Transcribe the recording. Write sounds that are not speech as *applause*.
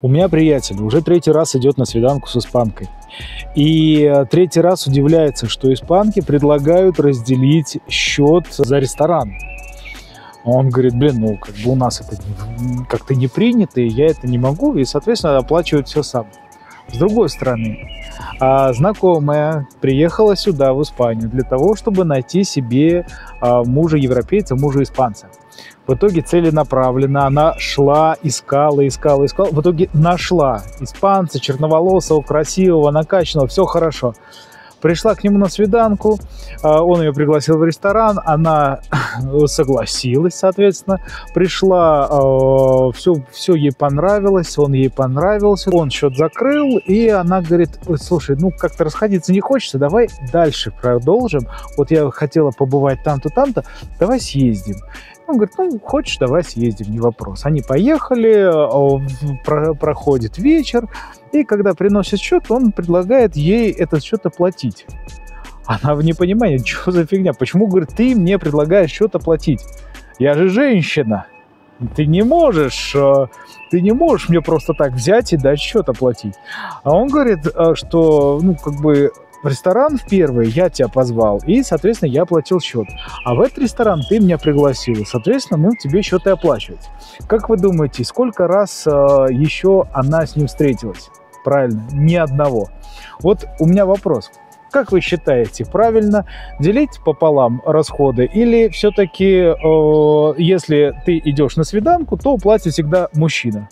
У меня приятель уже третий раз идет на свиданку с испанкой. И э, третий раз удивляется, что испанки предлагают разделить счет за ресторан. Он говорит, блин, ну как бы у нас это как-то не принято, и я это не могу, и, соответственно, оплачивает все сам. С другой стороны, а, знакомая приехала сюда, в Испанию, для того, чтобы найти себе а, мужа европейца, мужа испанца. В итоге целенаправленно она шла, искала, искала, искала. В итоге нашла испанца, черноволосого, красивого, накачанного, все хорошо. Пришла к нему на свиданку, а, он ее пригласил в ресторан, она *laughs* согласилась, соответственно, пришла, все, а, все ей понравилось, он ей понравился, он счет закрыл, и она говорит, слушай, ну как-то расходиться не хочется, давай дальше продолжим, вот я хотела побывать там-то, там-то, давай съездим. Он говорит, ну, хочешь, давай съездим, не вопрос. Они поехали, а, проходит вечер, и когда приносит счет, он предлагает ей этот счет оплатить. Она в непонимании, что за фигня, почему, говорит, ты мне предлагаешь счет оплатить? Я же женщина, ты не можешь, а, ты не можешь мне просто так взять и дать счет оплатить. А он говорит, а, что, ну, как бы, в ресторан в первый я тебя позвал, и, соответственно, я оплатил счет. А в этот ресторан ты меня пригласил, соответственно, ну, тебе счет и оплачивать. Как вы думаете, сколько раз э, еще она с ним встретилась? Правильно, ни одного. Вот у меня вопрос. Как вы считаете, правильно делить пополам расходы или все-таки, э, если ты идешь на свиданку, то платит всегда мужчина?